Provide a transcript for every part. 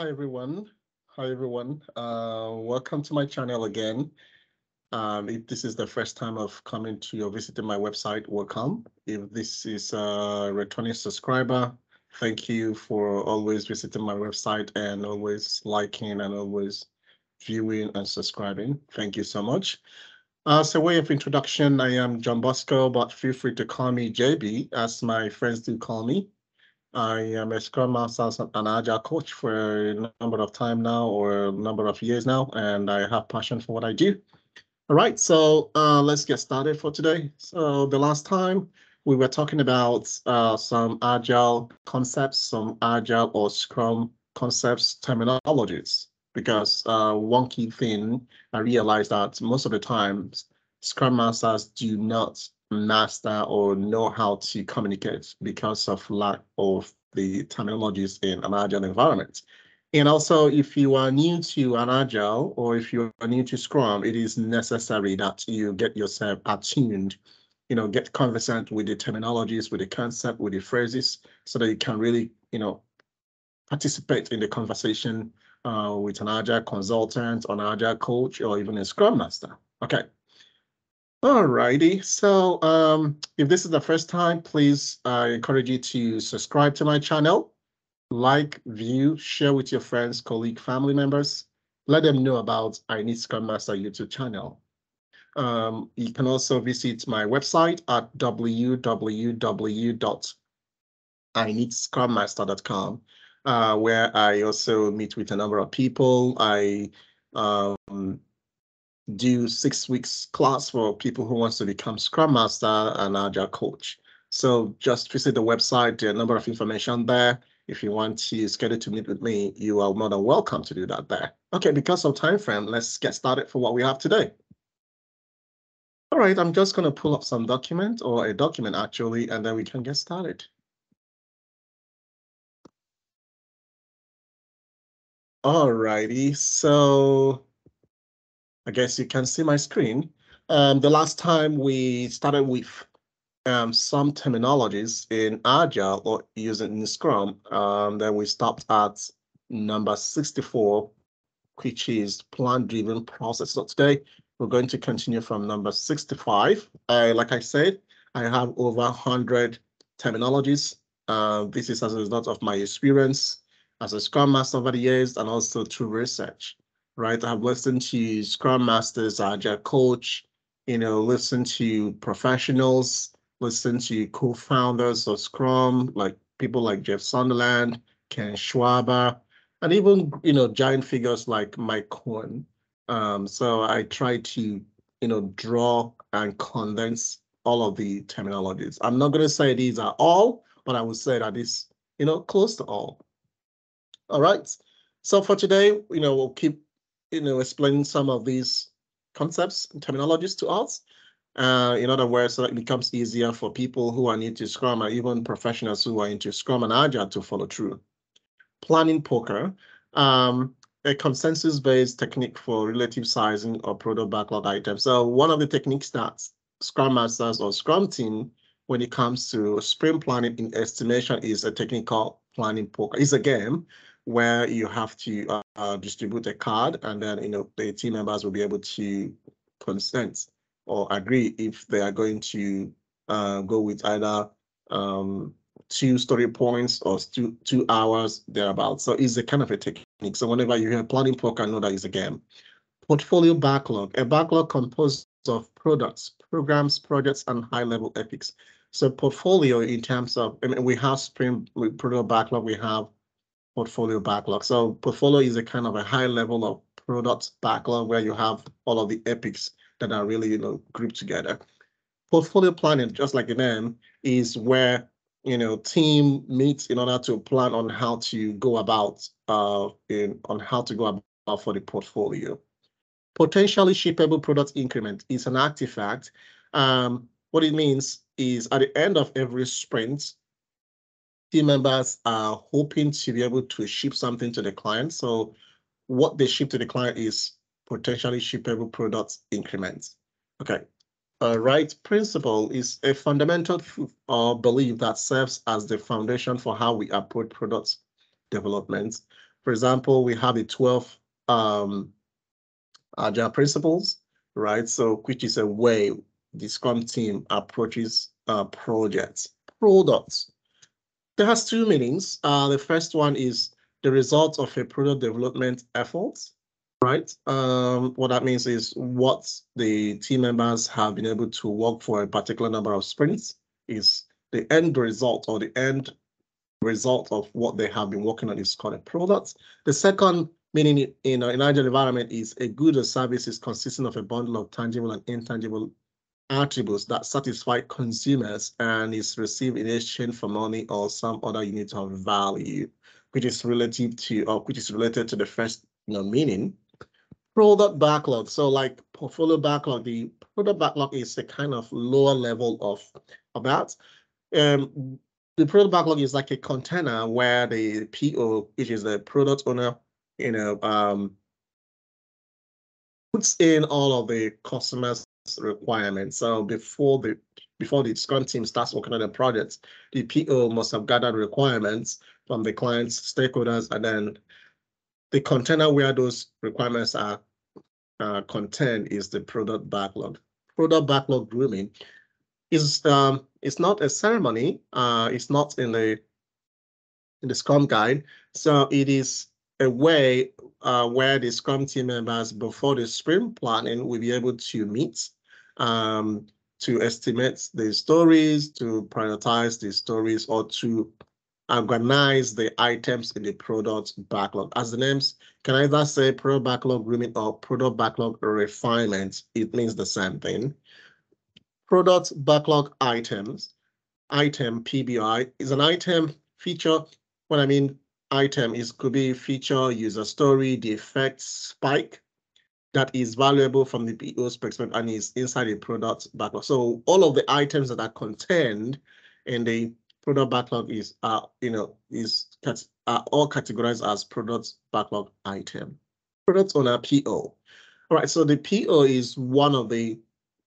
Hi everyone. Hi everyone. Uh, welcome to my channel again. Um, if this is the first time of coming to or visiting my website, welcome. If this is a returning subscriber, thank you for always visiting my website and always liking and always viewing and subscribing. Thank you so much. As a way of introduction, I am John Bosco, but feel free to call me JB, as my friends do call me. I am a Scrum Master and Agile coach for a number of time now or a number of years now, and I have passion for what I do. All right, so uh, let's get started for today. So the last time we were talking about uh, some Agile concepts, some Agile or Scrum concepts terminologies, because uh, one key thing I realized that most of the times Scrum Masters do not master or know how to communicate because of lack of the terminologies in an agile environment. And also, if you are new to an agile or if you are new to Scrum, it is necessary that you get yourself attuned, you know, get conversant with the terminologies, with the concept, with the phrases, so that you can really, you know, participate in the conversation uh, with an agile consultant, an agile coach, or even a Scrum Master. Okay. All righty. So um, if this is the first time, please I encourage you to subscribe to my channel, like, view, share with your friends, colleague, family members. Let them know about I Need Scrum Master YouTube channel. Um, you can also visit my website at www.ineedscrummaster.com, uh, where I also meet with a number of people. I um, do six weeks class for people who wants to become Scrum Master and Agile Coach. So just visit the website, there are a number of information there. If you want to schedule to meet with me, you are more than welcome to do that there. Okay, because of time frame, let's get started for what we have today. All right, I'm just going to pull up some document or a document actually, and then we can get started. All righty, so I guess you can see my screen. Um, the last time we started with um, some terminologies in Agile or using in Scrum, um, then we stopped at number 64, which is plan-driven process. So today we're going to continue from number 65. Uh, like I said, I have over 100 terminologies. Uh, this is as a result of my experience as a Scrum Master over the years and also through research right? I've listened to Scrum Masters, Agile Coach, you know, listen to professionals, listen to co-founders of Scrum, like people like Jeff Sutherland, Ken Schwaber, and even, you know, giant figures like Mike Cohn. Um, so I try to, you know, draw and condense all of the terminologies. I'm not going to say these are all, but I would say that it's, you know, close to all. All right. So for today, you know, we'll keep you know, explain some of these concepts and terminologies to us. Uh, in other words, so it becomes easier for people who are new to Scrum or even professionals who are into Scrum and Agile to follow through. Planning poker, um, a consensus-based technique for relative sizing of product backlog items. So one of the techniques that Scrum Masters or Scrum team, when it comes to sprint planning in estimation, is a technique called planning poker. It's a game where you have to uh, uh, distribute a card and then you know the team members will be able to consent or agree if they are going to uh, go with either um, two story points or two two hours thereabouts. So it's a kind of a technique. So whenever you hear planning poker, know that is a game. Portfolio backlog, a backlog composed of products, programs, projects, and high-level epics. So portfolio in terms of, I mean, we have Sprint product backlog, we have portfolio backlog. So portfolio is a kind of a high level of product backlog where you have all of the epics that are really, you know, grouped together. Portfolio planning, just like the name, is where you know team meets in order to plan on how to go about uh in on how to go about for the portfolio. Potentially shippable product increment is an artifact. Um, what it means is at the end of every sprint, team members are hoping to be able to ship something to the client. So what they ship to the client is potentially shippable products increments. Okay. A right principle is a fundamental or belief that serves as the foundation for how we approach products development. For example, we have the 12 um, agile principles, right? So which is a way the Scrum team approaches uh, projects, products. There has two meanings. Uh, the first one is the result of a product development effort, right? Um, what that means is what the team members have been able to work for a particular number of sprints is the end result or the end result of what they have been working on is called a product. The second meaning in an agile environment is a good or service is consisting of a bundle of tangible and intangible attributes that satisfy consumers and is received in exchange for money or some other unit of value, which is relative to or which is related to the first you know, meaning. Product backlog. So like portfolio backlog, the product backlog is a kind of lower level of, of that. Um, the product backlog is like a container where the PO, which is the product owner, you know, um, puts in all of the customers' requirements. So before the before the Scrum team starts working on the project, the PO must have gathered requirements from the clients, stakeholders, and then the container where those requirements are uh, contained is the product backlog. Product backlog grooming is um, it's not a ceremony. Uh, it's not in the in the Scrum guide. So it is way uh, where the Scrum team members before the sprint planning will be able to meet um, to estimate the stories, to prioritize the stories, or to organize the items in the product backlog. As the names can either say product backlog grooming or product backlog refinement, it means the same thing. Product backlog items, item PBI is an item feature. What I mean item is could be feature, user story, defect, spike that is valuable from the PO's perspective and is inside the product backlog. So all of the items that are contained in the product backlog is uh you know is are all categorized as product backlog item. Product owner PO. All right, so the PO is one of the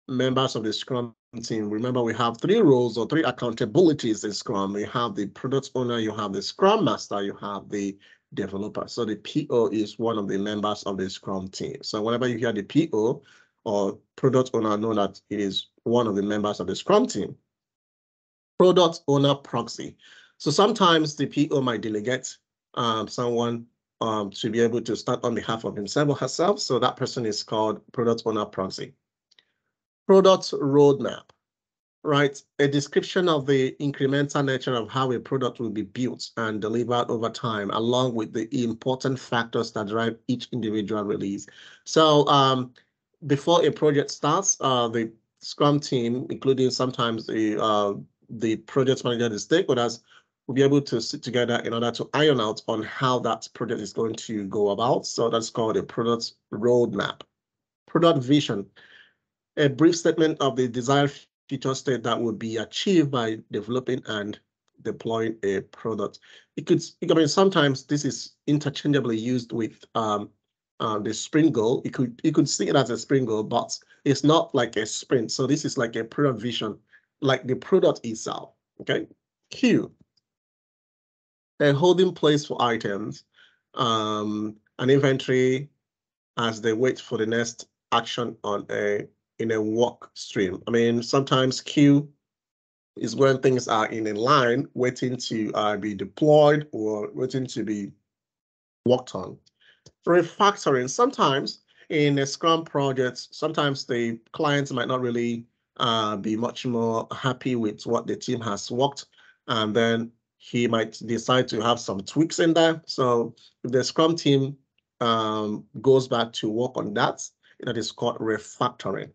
members of the Scrum remember we have three roles or three accountabilities in Scrum. You have the product owner, you have the Scrum Master, you have the developer. So the PO is one of the members of the Scrum team. So whenever you hear the PO or product owner, know that it is one of the members of the Scrum team. Product owner proxy. So sometimes the PO might delegate um, someone um, to be able to start on behalf of himself or herself. So that person is called product owner proxy product roadmap, right? A description of the incremental nature of how a product will be built and delivered over time, along with the important factors that drive each individual release. So um, before a project starts, uh, the Scrum team, including sometimes the uh, the project manager, the stakeholders, will be able to sit together in order to iron out on how that project is going to go about. So that's called a product roadmap. Product vision a brief statement of the desired future state that would be achieved by developing and deploying a product. It could, I mean, sometimes this is interchangeably used with um, uh, the sprint goal. You could you could see it as a sprint goal, but it's not like a sprint. So this is like a product vision, like the product itself. Okay. Queue. A holding place for items, um, an inventory as they wait for the next action on a in a work stream. I mean, sometimes queue is when things are in a line waiting to uh, be deployed or waiting to be worked on. Refactoring, sometimes in a Scrum project, sometimes the clients might not really uh, be much more happy with what the team has worked, and then he might decide to have some tweaks in there. So if the Scrum team um, goes back to work on that, that is called refactoring.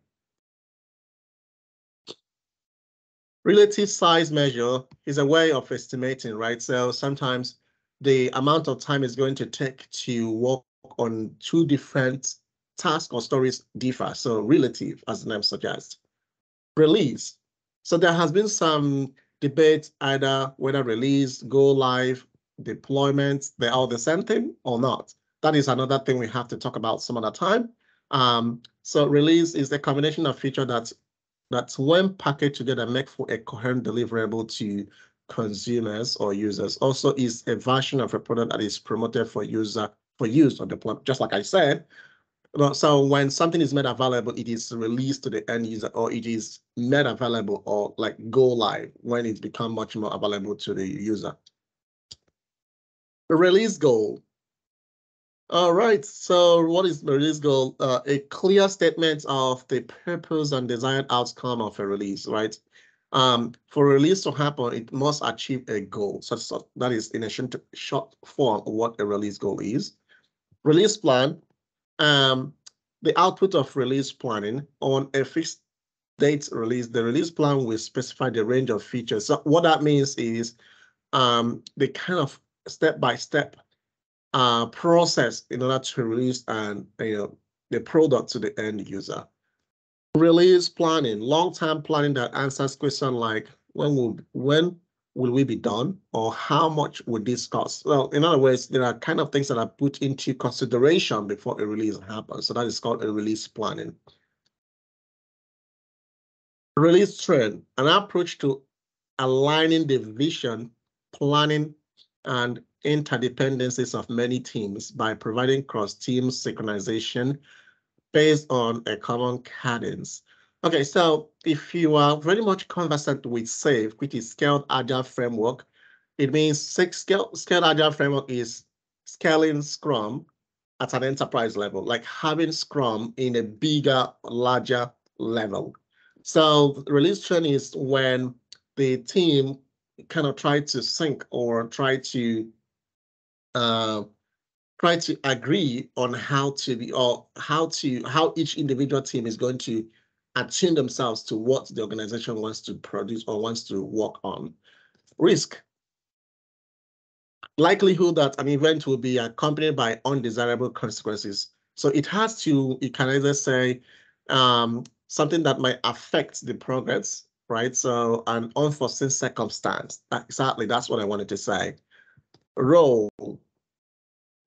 Relative size measure is a way of estimating, right? So sometimes the amount of time is going to take to work on two different tasks or stories differ. So relative, as the name suggests. Release. So there has been some debate either whether release, go live, deployment, they're all the same thing or not. That is another thing we have to talk about some other time. Um, so release is the combination of feature that that when packaged together make for a coherent deliverable to consumers or users. Also is a version of a product that is promoted for user for use on the. Just like I said, so when something is made available, it is released to the end user or it is made available or like go live when it become much more available to the user. The release goal. All right, so what is the release goal? Uh, a clear statement of the purpose and desired outcome of a release, right? Um, for release to happen, it must achieve a goal. So, so that is in a short form what a release goal is. Release plan, um, the output of release planning on a fixed date release, the release plan will specify the range of features. So what that means is um, the kind of step-by-step -step, uh, process in order to release and you know the product to the end user. Release planning, long-term planning that answers questions like when will when will we be done or how much would this cost? Well, in other words, there are kind of things that are put into consideration before a release happens. So that is called a release planning. Release train, an approach to aligning the vision, planning, and interdependencies of many teams by providing cross-team synchronization based on a common cadence. Okay, so if you are very much conversant with SAFe, which is Scaled Agile Framework, it means scale, Scaled Agile Framework is scaling Scrum at an enterprise level, like having Scrum in a bigger, larger level. So release train is when the team kind of try to sync or try to uh, try to agree on how to be or how to how each individual team is going to attune themselves to what the organization wants to produce or wants to work on. Risk. Likelihood that an event will be accompanied by undesirable consequences. So it has to, it can either say um, something that might affect the progress, right? So an unforeseen circumstance. Exactly, that's what I wanted to say. Role.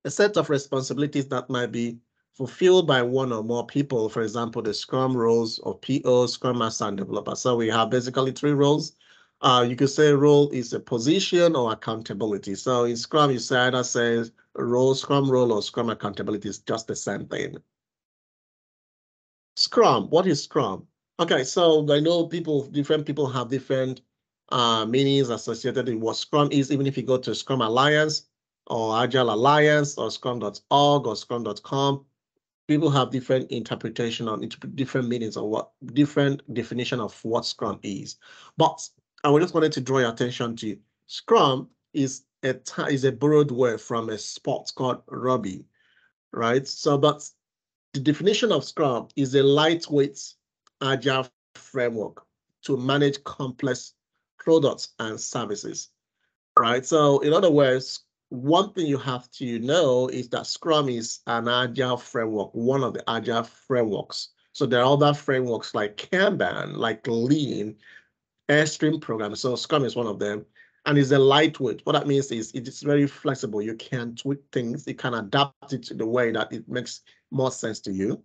A set of responsibilities that might be fulfilled by one or more people, for example, the Scrum roles of PO, Scrum Master, and Developer. So we have basically three roles. Uh, you could say role is a position or accountability. So in Scrum, you say either say role, Scrum role, or Scrum accountability is just the same thing. Scrum, what is Scrum? Okay, so I know people, different people have different uh, meanings associated with what Scrum is, even if you go to Scrum Alliance or Agile Alliance or Scrum.org or Scrum.com, people have different interpretation on different meanings or what different definition of what Scrum is. But I just wanted to draw your attention to Scrum is a is a borrowed word from a sport called rugby, right? So, but the definition of Scrum is a lightweight agile framework to manage complex products and services, right? So, in other words, one thing you have to know is that Scrum is an agile framework, one of the agile frameworks. So there are other frameworks like Kanban, like Lean, Extreme program. So Scrum is one of them. And it's a lightweight. What that means is it is very flexible. You can tweak things. You can adapt it to the way that it makes more sense to you.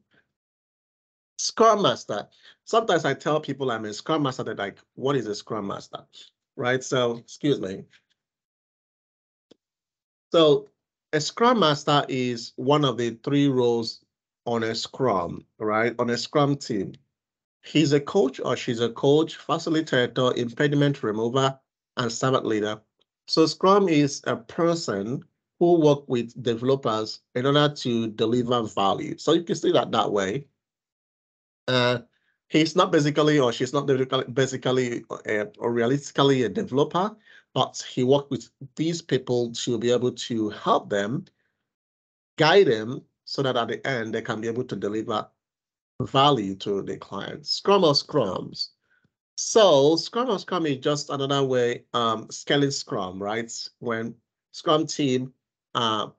Scrum Master. Sometimes I tell people I'm a Scrum Master. They're like, what is a Scrum Master? Right? So, excuse me. So a Scrum Master is one of the three roles on a Scrum, right? On a Scrum team. He's a coach or she's a coach, facilitator, impediment remover, and servant leader. So Scrum is a person who work with developers in order to deliver value. So you can see that that way. Uh, he's not basically, or she's not basically, uh, or realistically a developer but he worked with these people to be able to help them, guide them, so that at the end they can be able to deliver value to the clients. Scrum of Scrums. So Scrum of Scrum is just another way um, scaling Scrum, right? When Scrum team uh,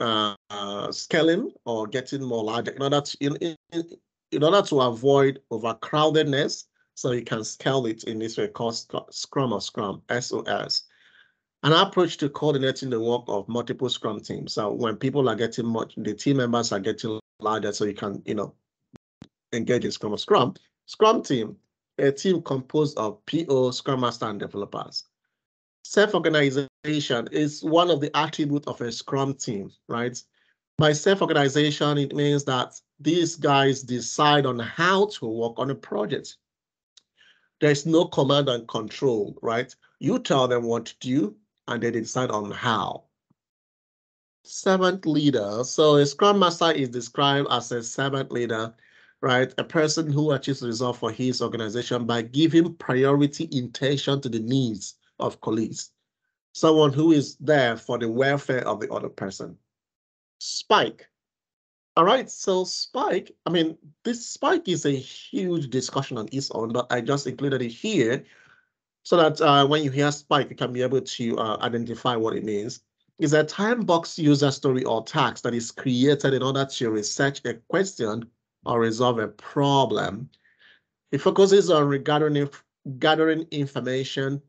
uh, uh, scaling or getting more large in order to in, in, in order to avoid overcrowdedness so you can scale it in this way called Scrum of Scrum, SOS. An approach to coordinating the work of multiple Scrum teams. So when people are getting much, the team members are getting larger, so you can, you know, engage in Scrum of Scrum. Scrum team, a team composed of PO, Scrum Master, and developers. self-organization is one of the attributes of a Scrum team, right? By self-organization, it means that these guys decide on how to work on a project. There's no command and control, right? You tell them what to do, and they decide on how. Servant leader. So a Scrum Master is described as a servant leader, right? A person who achieves results for his organization by giving priority intention to the needs of colleagues. Someone who is there for the welfare of the other person. Spike. All right, so Spike, I mean, this Spike is a huge discussion on its own, but I just included it here so that uh, when you hear Spike, you can be able to uh, identify what it means. Is a time box user story or task that is created in order to research a question or resolve a problem. It focuses on gathering, gathering information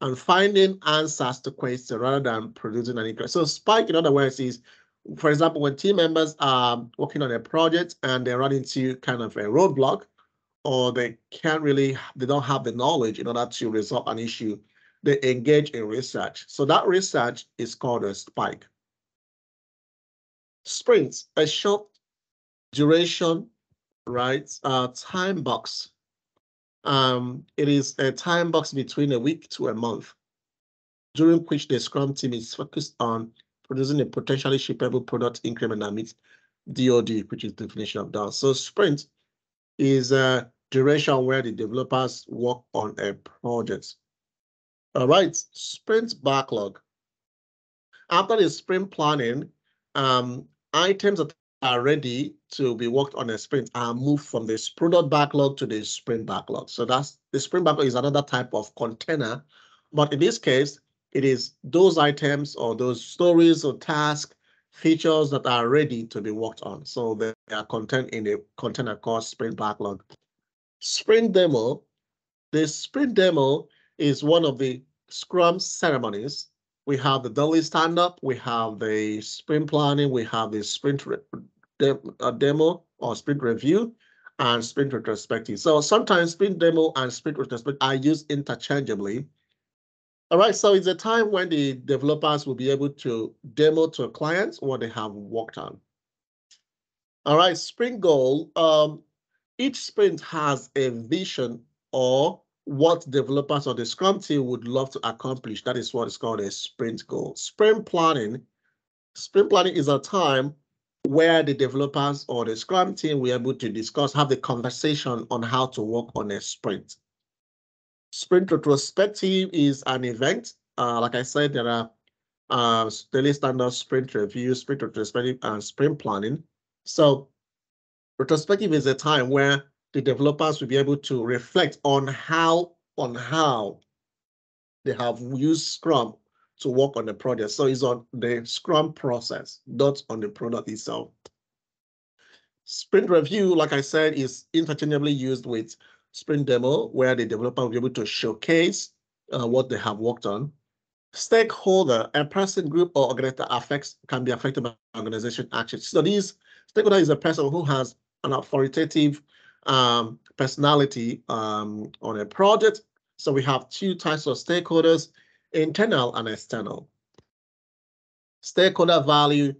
and finding answers to questions rather than producing an inquiry. So Spike, in other words, is for example, when team members are working on a project and they run into kind of a roadblock, or they can't really, they don't have the knowledge in order to resolve an issue, they engage in research. So that research is called a spike. Sprints, a short duration, right? Uh, time box. Um, it is a time box between a week to a month, during which the Scrum team is focused on producing a potentially shippable product increment that meets DOD, which is the definition of done. So sprint is a duration where the developers work on a project. All right, sprint backlog. After the sprint planning, um, items that are ready to be worked on a sprint are moved from the product backlog to the sprint backlog. So that's the sprint backlog is another type of container, but in this case, it is those items or those stories or tasks, features that are ready to be worked on. So they are contained in a container called Sprint Backlog. Sprint Demo, the Sprint Demo is one of the Scrum ceremonies. We have the daily stand-up, we have the sprint planning, we have the sprint de uh, demo or sprint review, and sprint retrospective. So sometimes sprint demo and sprint retrospective are used interchangeably all right, so it's a time when the developers will be able to demo to clients what they have worked on. All right, sprint goal. Um, each sprint has a vision or what developers or the Scrum team would love to accomplish. That is what is called a sprint goal. Sprint planning. Sprint planning is a time where the developers or the Scrum team will be able to discuss, have the conversation on how to work on a sprint. Sprint retrospective is an event. Uh, like I said, there are uh, daily standard sprint review, sprint retrospective, and sprint planning. So retrospective is a time where the developers will be able to reflect on how on how they have used Scrum to work on the project. So it's on the Scrum process, not on the product itself. Sprint review, like I said, is interchangeably used with sprint demo where the developer will be able to showcase uh, what they have worked on. Stakeholder, a person, group, or organizer affects can be affected by organization actions. So these stakeholder is a person who has an authoritative um, personality um, on a project. So we have two types of stakeholders, internal and external. Stakeholder value,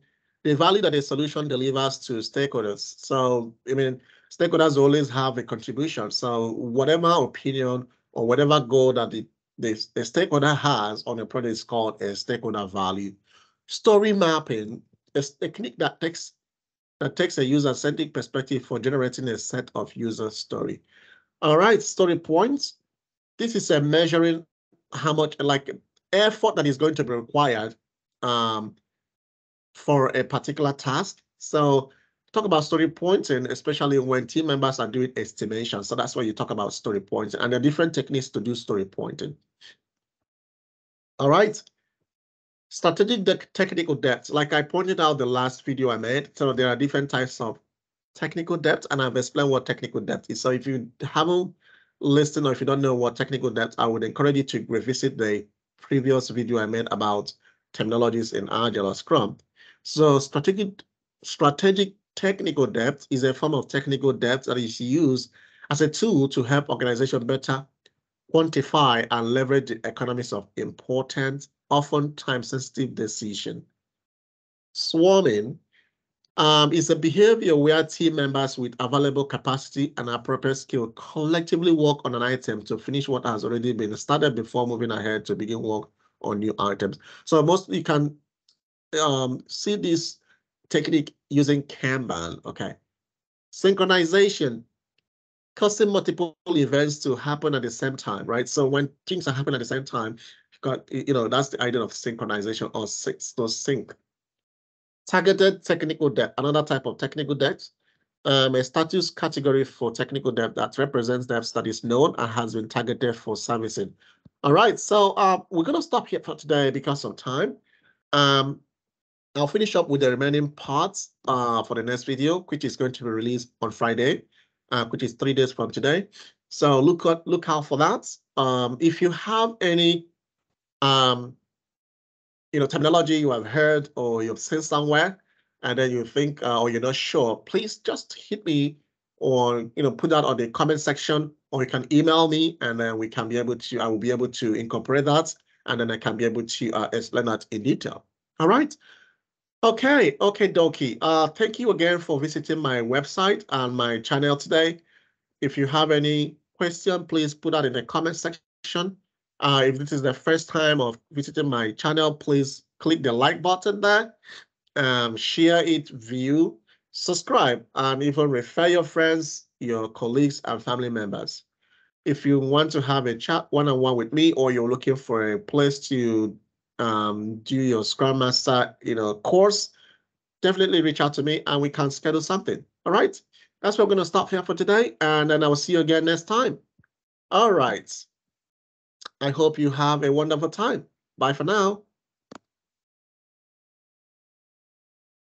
the value that a solution delivers to stakeholders. So, I mean, stakeholders always have a contribution. So whatever opinion or whatever goal that the, the, the stakeholder has on a project is called a stakeholder value. Story mapping is a technique that takes that takes a user-centric perspective for generating a set of user story. All right, story points. This is a measuring how much like effort that is going to be required um, for a particular task. So talk about story pointing, especially when team members are doing estimation. So that's why you talk about story pointing and are different techniques to do story pointing. All right. Strategic de technical debt, like I pointed out the last video I made. So there are different types of technical debt and I've explained what technical debt is. So if you haven't listened or if you don't know what technical debt, I would encourage you to revisit the previous video I made about terminologies in Agile or Scrum. So strategic strategic technical debt is a form of technical debt that is used as a tool to help organization better quantify and leverage the economics of important, often time-sensitive decision. Swarming um, is a behavior where team members with available capacity and appropriate skill collectively work on an item to finish what has already been started before moving ahead to begin work on new items. So most you can um, see this technique using Kanban. Okay. Synchronization, causing multiple events to happen at the same time, right? So when things are happening at the same time, got, you know, that's the idea of synchronization or sync, sync. Targeted technical debt, another type of technical debt, um, a status category for technical debt that represents debts that is known and has been targeted for servicing. All right, so uh, we're going to stop here for today because of time. Um, I'll finish up with the remaining parts uh, for the next video, which is going to be released on Friday, uh, which is three days from today. So look out, look out for that. Um, if you have any um, you know, terminology you have heard or you've seen somewhere, and then you think uh, or you're not sure, please just hit me or you know put that on the comment section, or you can email me, and then we can be able to. I will be able to incorporate that, and then I can be able to uh, explain that in detail. All right. Okay, okay, Doki. Uh, thank you again for visiting my website and my channel today. If you have any question, please put that in the comment section. Uh, if this is the first time of visiting my channel, please click the like button there, um, share it, view, subscribe, and even refer your friends, your colleagues, and family members. If you want to have a chat one-on-one -on -one with me, or you're looking for a place to um, do your Scrum Master, you know, course, definitely reach out to me and we can schedule something. All right. That's where we're going to stop here for today. And then I will see you again next time. All right. I hope you have a wonderful time. Bye for now.